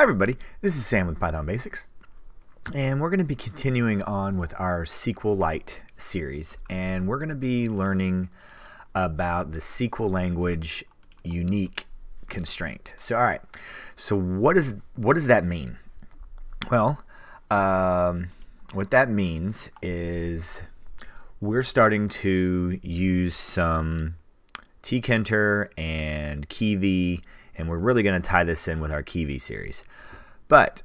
Hi everybody, this is Sam with Python Basics and we're going to be continuing on with our SQLite series and we're going to be learning about the SQL language unique constraint. So alright, so what, is, what does that mean? Well, um, what that means is we're starting to use some tkinter and Kivy and we're really going to tie this in with our Kivy series. But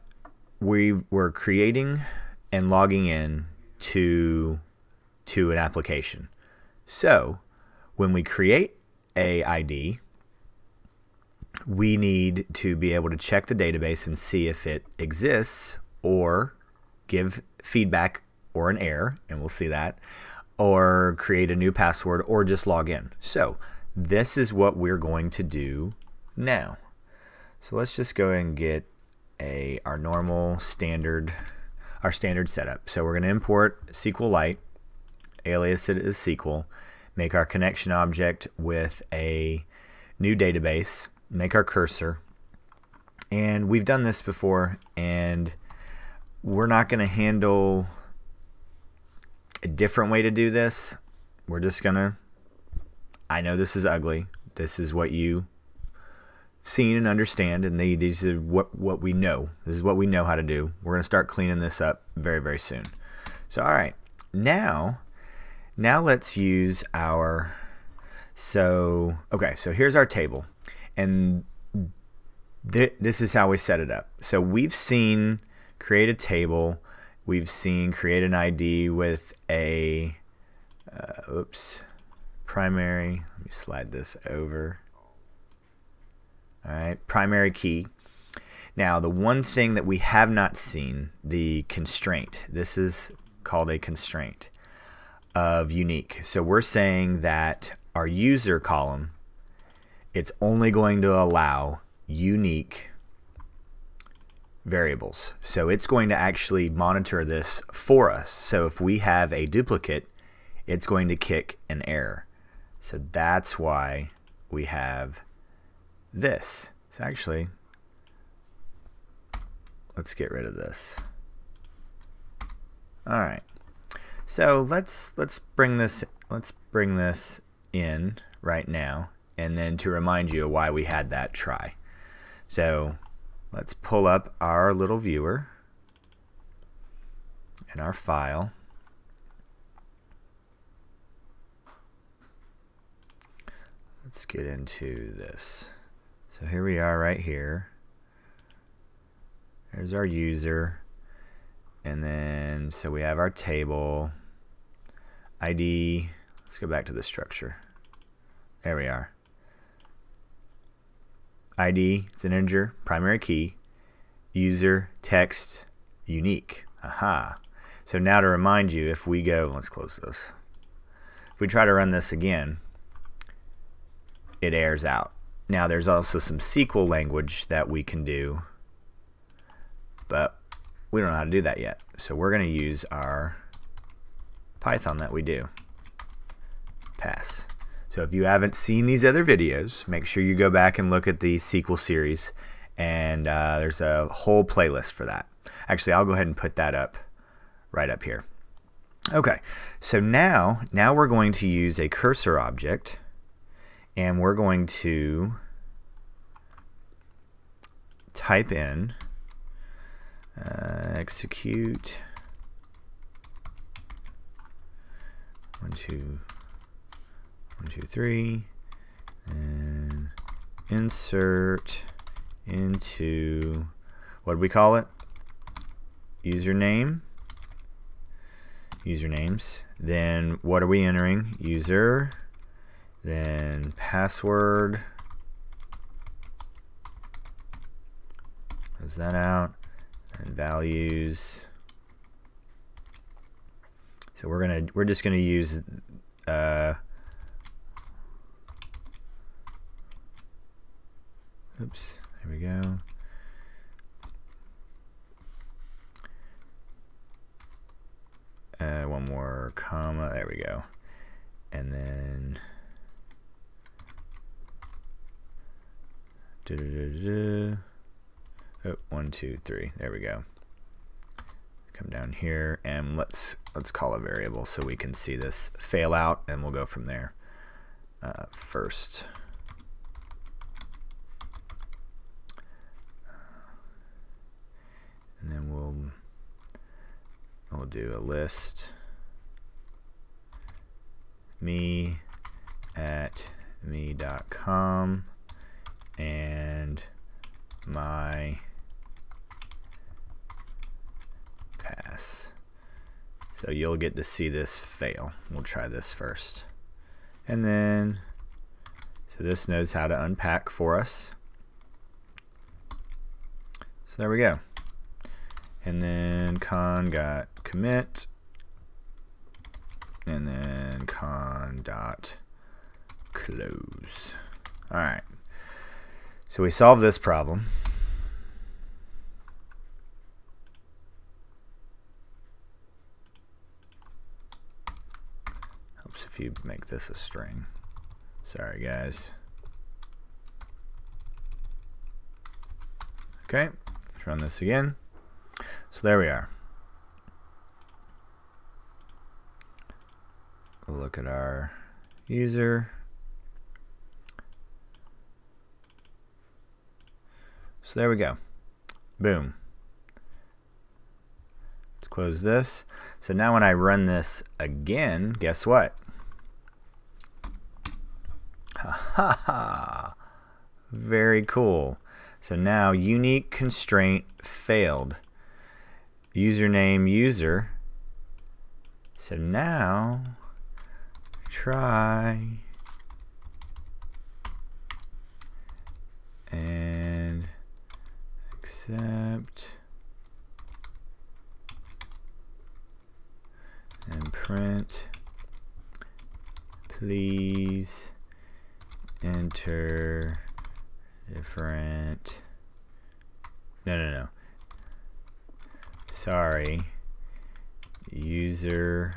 we were creating and logging in to to an application. So when we create a ID, we need to be able to check the database and see if it exists or give feedback or an error, and we'll see that, or create a new password or just log in. So this is what we're going to do now. So let's just go and get a our normal standard our standard setup. So we're going to import SQLite, alias it as SQL, make our connection object with a new database, make our cursor, and we've done this before and we're not going to handle a different way to do this. We're just going to I know this is ugly. This is what you seen and understand, and they, these are what, what we know. This is what we know how to do. We're going to start cleaning this up very, very soon. So, all right, now, now let's use our, so, okay, so here's our table, and th this is how we set it up. So we've seen create a table, we've seen create an ID with a, uh, oops, primary, let me slide this over all right, primary key. Now, the one thing that we have not seen, the constraint, this is called a constraint of unique. So we're saying that our user column, it's only going to allow unique variables. So it's going to actually monitor this for us. So if we have a duplicate, it's going to kick an error. So that's why we have this. So actually, let's get rid of this. All right. So let's let's bring this let's bring this in right now, and then to remind you why we had that try. So let's pull up our little viewer and our file. Let's get into this. So here we are right here. There's our user. And then, so we have our table. ID. Let's go back to the structure. There we are. ID, it's an integer, primary key. User, text, unique. Aha. So now to remind you, if we go, let's close this. If we try to run this again, it airs out. Now there's also some SQL language that we can do, but we don't know how to do that yet. So we're going to use our Python that we do. Pass. So if you haven't seen these other videos, make sure you go back and look at the SQL series, and uh, there's a whole playlist for that. Actually, I'll go ahead and put that up right up here. Okay, so now, now we're going to use a cursor object and we're going to type in uh, execute. One two one two three. And insert into what do we call it? Username? Usernames. Then what are we entering? User then password. Close that out. And values. So we're gonna we're just gonna use uh, oops, there we go. Uh, one more comma, there we go. And then oh, one, two, three. There we go. Come down here and let's let's call a variable so we can see this fail out, and we'll go from there. Uh, first. And then we'll we'll do a list me at me.com and my pass. So you'll get to see this fail. We'll try this first. And then, so this knows how to unpack for us. So there we go. And then con got commit. And then con dot close. All right. So we solve this problem. Helps if you make this a string. Sorry, guys. Okay, let's run this again. So there we are. We'll look at our user. There we go. Boom. Let's close this. So now when I run this again, guess what? Ha ha ha. Very cool. So now unique constraint failed. Username user. So now try and except and print. Please enter different. No no no. Sorry. User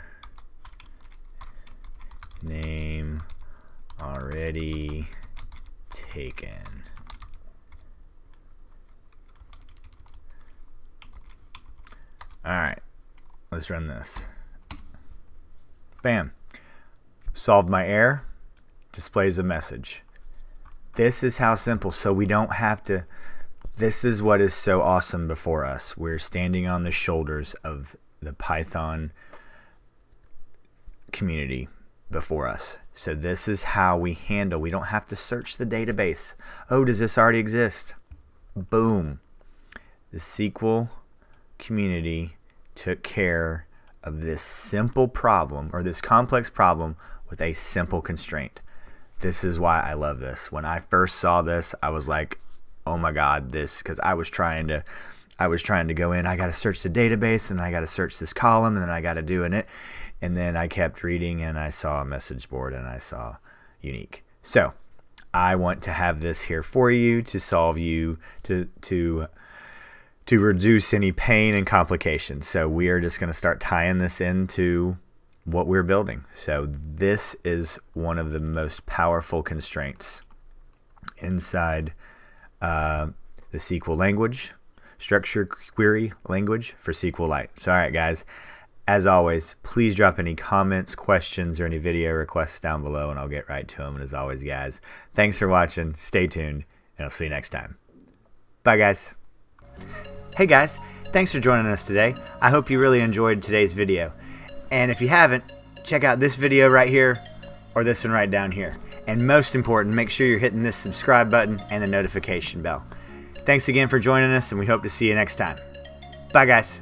name already taken Alright, let's run this. Bam. Solved my error. Displays a message. This is how simple. So we don't have to. This is what is so awesome before us. We're standing on the shoulders of the Python community before us. So this is how we handle. We don't have to search the database. Oh, does this already exist? Boom. The SQL community took care of this simple problem or this complex problem with a simple constraint. This is why I love this. When I first saw this, I was like, "Oh my god, this cuz I was trying to I was trying to go in, I got to search the database and I got to search this column and then I got to do in it. And then I kept reading and I saw a message board and I saw unique. So, I want to have this here for you to solve you to to to reduce any pain and complications. So we are just going to start tying this into what we're building. So this is one of the most powerful constraints inside uh, the SQL language, structure query language for SQLite. So all right, guys, as always, please drop any comments, questions, or any video requests down below, and I'll get right to them. And as always, guys, thanks for watching. Stay tuned, and I'll see you next time. Bye, guys. Hey guys, thanks for joining us today. I hope you really enjoyed today's video. And if you haven't, check out this video right here or this one right down here. And most important, make sure you're hitting this subscribe button and the notification bell. Thanks again for joining us, and we hope to see you next time. Bye, guys.